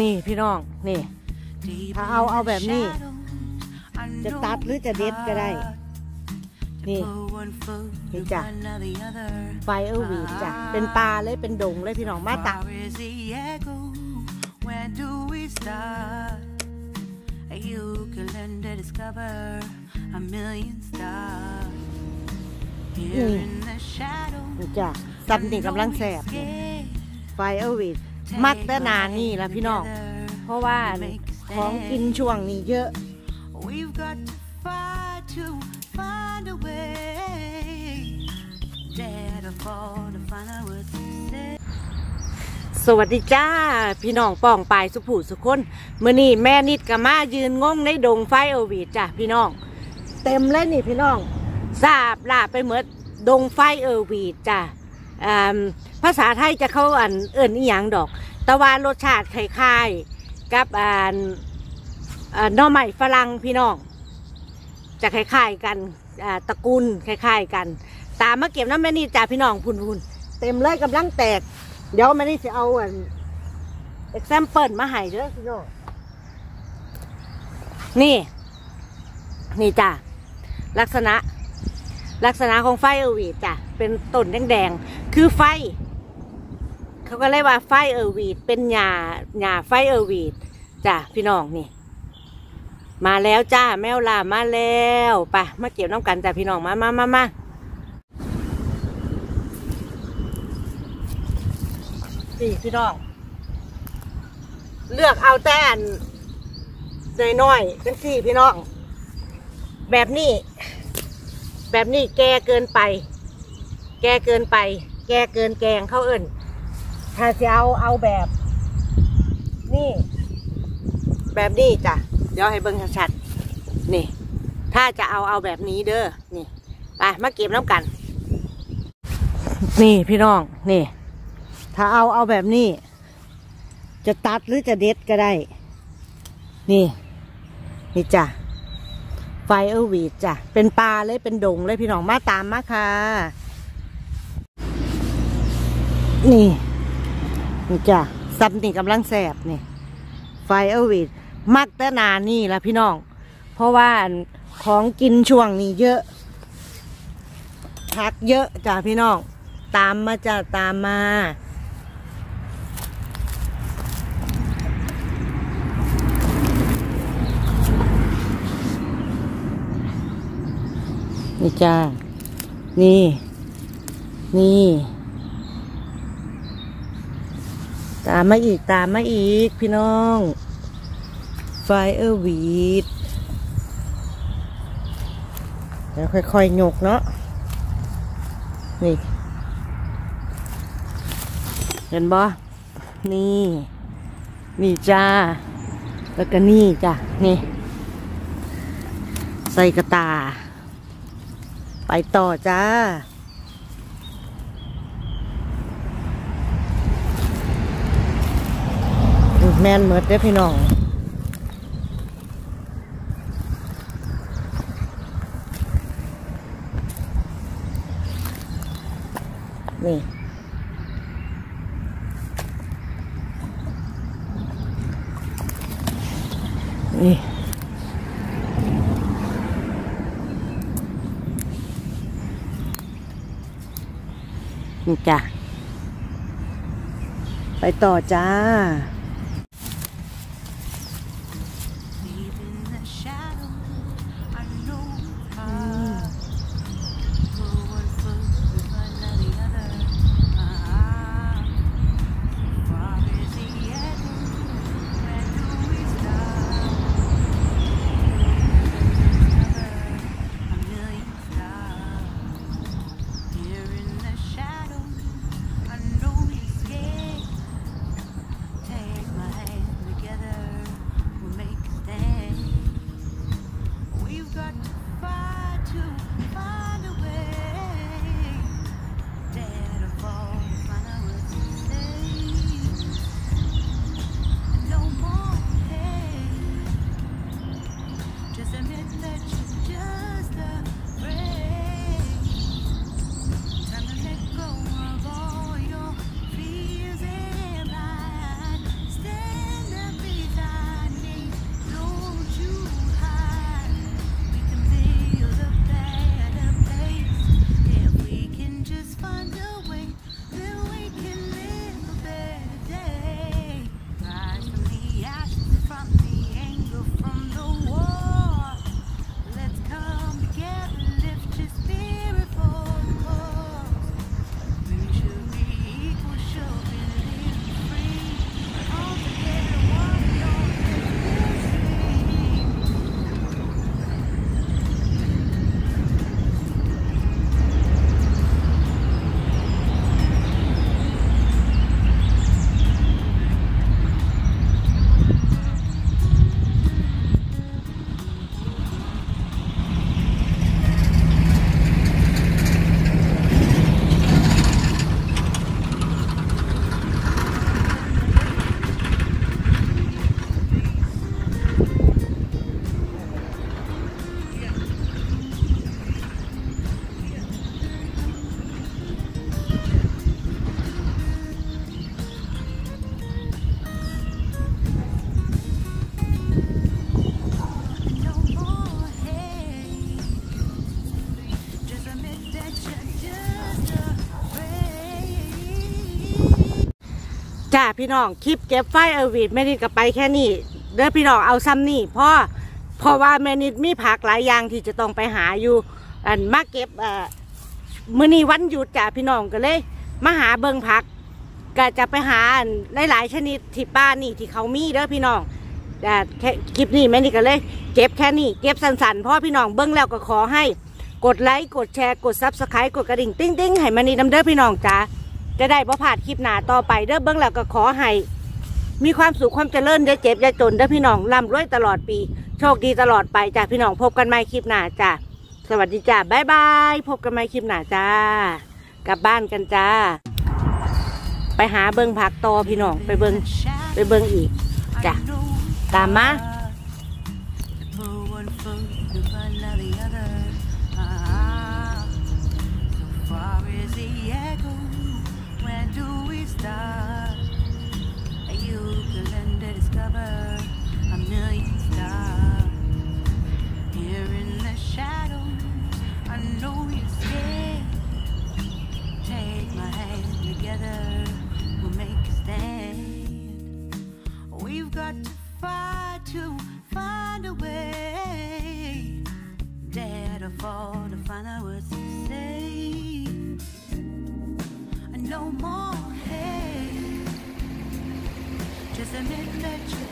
นี่พี่น้องนี่ถ้าเอาเอาแบบนี้ จะตัดหรือจะเด็ดก็ได้ นี่นี่จ้ะ fireweed จ้ะเป็นป่าเลยเป็นดงเลยพี่น้องมาตัก When do we start? You can learn to discover a million stars. Here Mm. in the shadows, นี่จ้ะซับนี่กำลังแสบนี่ scared. ไฟเออร์วีด มักแต่หนานี่ละพี่น้อง เพราะว่าของกินช่วงนี้เยอะ We've got to fight to find a way. Dare to fall to find out what to say. สวัสดีจ้า พี่น้องป้องปายสุผูสุคนมื่อนี้แม่นิดกับมายืนงงในดงไฟเออร์วีดจ้ะพี่น้อง เต็มเลยนี่พี่น้องทราบลาไปเหมือนดงไฟเออร์วีดจ้ะ อ่าภาษาไทยจะเข้าอันเอิ่นอีหยังดอก แต่ว่ารสชาติคล้ายๆกับอ่านอ่าหน่อไม้ฝรั่งพี่น้อง จะคล้ายๆกันอ่าตระกูลคล้ายๆกัน ตามมาเก็บน้ำแม่นี่จ้าพี่น้องพุนพุนๆเต็มเลยกำลังแตก เดี๋ยวแม่นี่จะเอาอัน example มาให้เด้อพี่น้องนี่ นี่จ้ะลักษณะลักษณะของไฟเอวีจ้ะเป็นต้นแดงๆ คือ fire เขาก็เรียกว่า fireweed เป็นหญ้าหญ้า fireweed จ้ะพี่น้องนี่ มาแล้วจ้าแมวล่ามาแล้วไปมาเก็บนำกันจ้ะพี่น้องมามามามานี่พี่น้อง เลือกเอาแต่อันน้อยๆเป็นสี่พี่น้อง แบบนี้ แบบนี้แกเกินไป แกเกินไป แกเกินแกงเข้าเอิ่นถ้าจะเอาเอาแบบ นี่ แบบนี้จ้ะ เดี๋ยวให้เบิ่งชัดๆนี่ ถ้าจะเอาเอาแบบนี้เด้อนี่ไปมาเก็บน้ำกัน นี่พี่น้องนี่ ถ้าเอาเอาแบบนี้ จะตัดหรือจะเด็ดก็ได้ นี่ นี่จ้ะไฟเออร์วีดจ้ะ เป็นปลาเลยเป็นดงเลยพี่น้องมาตามมาค่ะ นี่นี่จ้ะซับนี่กำลังแสบนี่ไฟเอวีดมักแต่นานี่ละพี่น้อง เพราะว่าของกินช่วงนี้เยอะพักเยอะจ้ะพี่น้อง ตามมาจ้ะตามมานี่จ้า นี่ นี่ ตามมาอีกตามมาอีกพี่น้องไฟเออร์วีดแล้วค่อยๆหยกเนาะนี่ เห็นบ่นี่ นี่จ้า แล้วก็นี่จ้ะ นี่ ใส่กระตา ไปต่อจ้า มนเหมิดเด้พี่น้องนี่นี่นี่จ้ะ ไปต่อจ้า got to fight to จ้าพี่น้องคลิปเก็บ fireweed แม่นิดก็ไปแค่นี้เด้อพี่น้องเอาซำนี้เพราะเพราะว่าแม่นิดมีผักหลายอย่างที่จะต้องไปหาอยู่ อันมาเก็บเอ่อมื้อนี้วันหยุดจ้าพี่น้องก็เลยมาหาเบิงผักก็จะไปหาอันหลาย ๆ ชนิดที่ป่านี่ที่เขามีเด้อพี่น้องแต่แค่คลิปนี้แม่นิดก็เลย เก็บแค่นี้เก็บสั้นๆพราะพี่น้องเบิ้งแล้วก็ขอให้ กดไลค์กดแชร์กด subscribe กดกระดิ่งติ้งติ้งๆให้แม่นิดนำเด้อพี่น้องจ้า จะได้บ่พลาดคลิปหน้าต่อไปเด้อเบิ้องแล้วก็ขอให้มีความสุขความเจริญอย่าเจ็บอย่าจนเด้อพี่น้องร่ำรวยตลอดปี โชคดีตลอดไปจ้าพี่น้องพบกันใหม่คลิปหน้าจ้าสวัสดีจ้าบ๊ายบายพบกันใหม่คลิปหน้าจ้ากลับบ้านกันจ้า ไปหาเบิ้งผักต่อพี่น้องไปเบิ้งไปเบิ้งอีกจ้ะตามมา where do we start? You can learn to discover a million stars. Here in the shadows, I know you're scared. Take my hand, together. the midnight train.